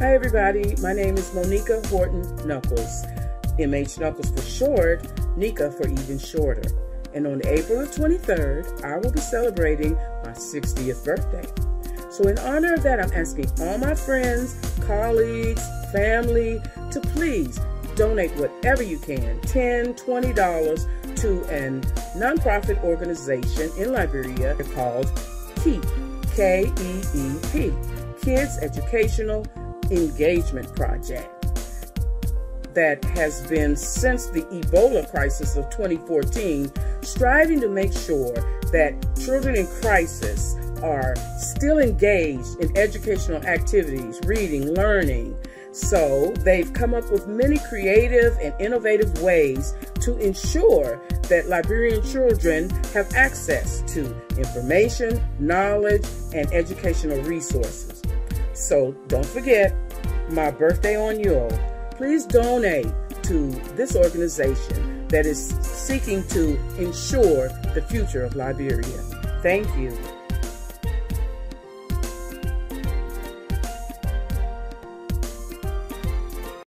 Hi, everybody. My name is Monica Horton Knuckles. MH Knuckles for short, Nika for even shorter. And on April 23rd, I will be celebrating my 60th birthday. So, in honor of that, I'm asking all my friends, colleagues, family to please donate whatever you can $10, $20 to a nonprofit organization in Liberia called KEEP, K E E P, Kids Educational Engagement Project that has been since the Ebola crisis of 2014, striving to make sure that children in crisis are still engaged in educational activities, reading, learning. So they've come up with many creative and innovative ways to ensure that Liberian children have access to information, knowledge, and educational resources. So don't forget, my birthday on Yule. Please donate to this organization that is seeking to ensure the future of Liberia. Thank you.